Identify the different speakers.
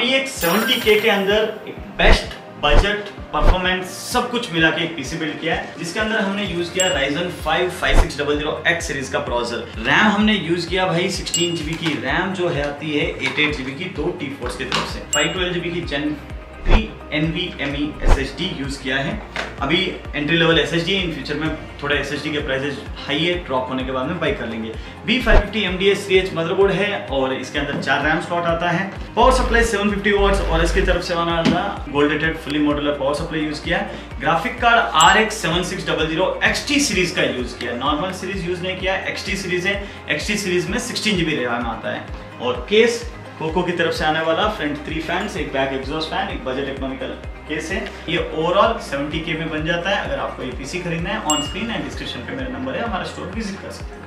Speaker 1: अभी एक 70k के अंदर एक बेस्ट बजट परफॉर्मेंस सब कुछ मिला के एक पीसी बिल्ड किया है, जिसके अंदर हमने यूज़ किया Ryzen 5 5600X सीरीज़ का प्रोसेसर रैम हमने यूज़ किया भाई 16 जीबी की। रैम जो है आती है 88 जीबी की दो टी फोर्स की तरफ़ से। 512 जीबी की gen three N V M E S S D use किया है। अभी entry level SSD in future में थोड़ा SSD के प्राइसेस हाई है ड्रॉप होने के बाद में बाई कर लेंगे। B B550 MDS 3H motherboard है और इसके अंदर चार रैम स्लॉट आता है। पावर सप्लाई 750 वॉट्स और इसकी तरफ़ से आना वाला gold rated fully modular power supply use किया। Graphic card RX 7600 XT series का यूज़ किया। नॉर्मल सीरीज़ यूज़ नहीं किया XT सीरीज़ है। XT सीरीज़ में 16 जीबी रैम आता है। और केस कोको की तरफ़ से आने वाला फ्रंट थ्री फ़ैन एक बैक एग्जॉस्ट फ़ैन एक बजट इकोनॉमिकल केस है। ये ओवरऑल 70 के में बन जाता है। अगर आपको ये पीसी खरीदना है ऑन स्क्रीन एंड डिस्क्रिप्शन पे मेरा नंबर है, हमारा स्टोर विज़िट कर सकते हैं।